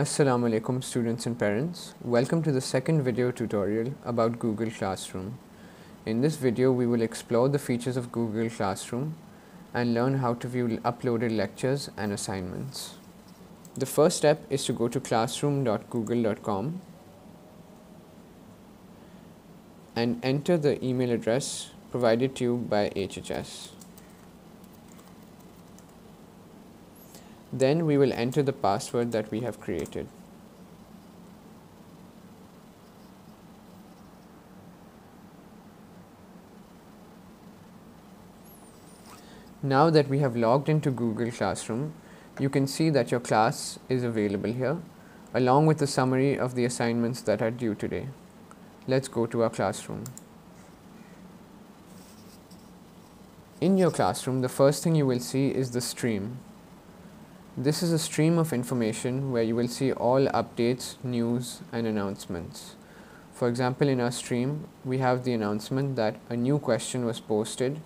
Assalamu alaikum students and parents. Welcome to the second video tutorial about Google Classroom. In this video we will explore the features of Google Classroom and learn how to view uploaded lectures and assignments. The first step is to go to classroom.google.com and enter the email address provided to you by HHS. Then we will enter the password that we have created. Now that we have logged into Google Classroom, you can see that your class is available here along with the summary of the assignments that are due today. Let's go to our classroom. In your classroom, the first thing you will see is the stream. This is a stream of information where you will see all updates, news and announcements. For example, in our stream, we have the announcement that a new question was posted.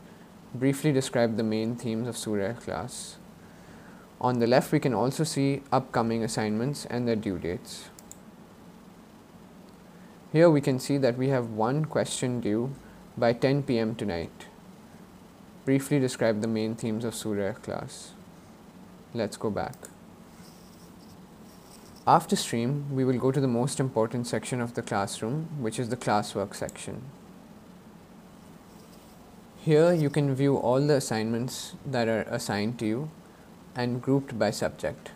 Briefly describe the main themes of Surah Ikhlas. On the left, we can also see upcoming assignments and their due dates. Here we can see that we have one question due by 10 pm tonight. Briefly describe the main themes of Surah Ikhlas. Let's go back. After stream, we will go to the most important section of the classroom, which is the classwork section. Here you can view all the assignments that are assigned to you and grouped by subject.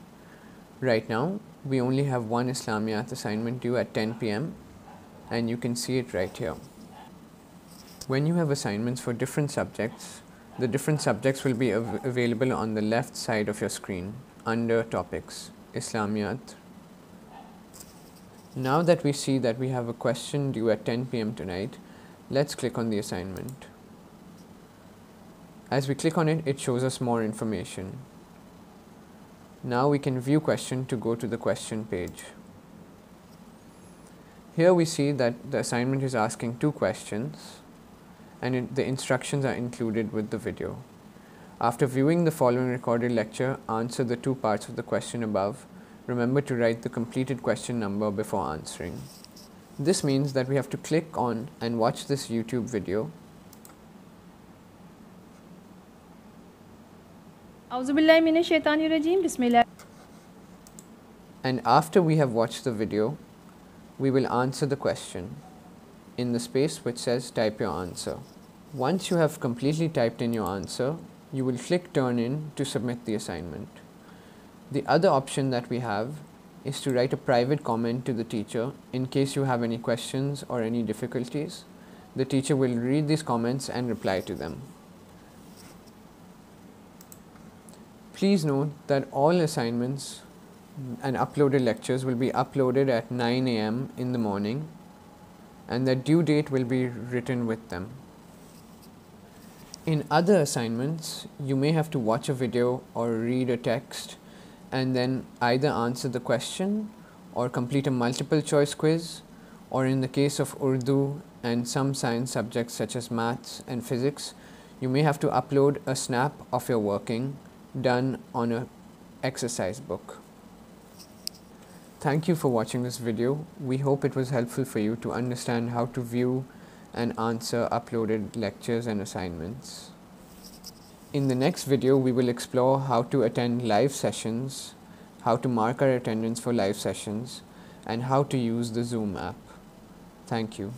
Right now, we only have one Islamiyat assignment due at 10 pm and you can see it right here. When you have assignments for different subjects, the different subjects will be av available on the left side of your screen under topics, Islamiyat. Now that we see that we have a question due at 10 pm tonight, let's click on the assignment. As we click on it, it shows us more information. Now we can view question to go to the question page. Here we see that the assignment is asking two questions and it, the instructions are included with the video. After viewing the following recorded lecture, answer the two parts of the question above. Remember to write the completed question number before answering. This means that we have to click on and watch this YouTube video. And after we have watched the video, we will answer the question in the space which says type your answer. Once you have completely typed in your answer, you will click turn in to submit the assignment. The other option that we have is to write a private comment to the teacher in case you have any questions or any difficulties. The teacher will read these comments and reply to them. Please note that all assignments and uploaded lectures will be uploaded at 9 am in the morning and the due date will be written with them. In other assignments, you may have to watch a video or read a text and then either answer the question or complete a multiple choice quiz or in the case of Urdu and some science subjects such as maths and physics, you may have to upload a snap of your working done on a exercise book. Thank you for watching this video. We hope it was helpful for you to understand how to view and answer uploaded lectures and assignments. In the next video, we will explore how to attend live sessions, how to mark our attendance for live sessions, and how to use the Zoom app. Thank you.